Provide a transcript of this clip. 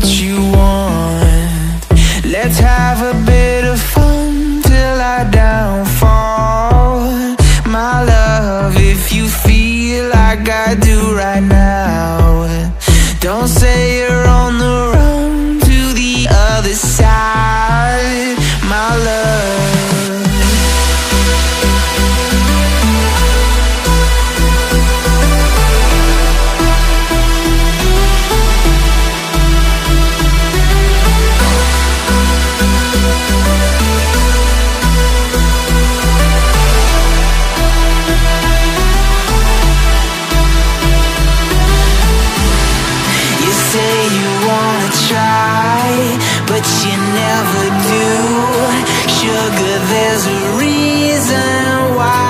what you want. Let's have a bit of fun till I downfall. My love, if you feel like I do right now Don't say say you wanna try, but you never do. Sugar, there's a reason why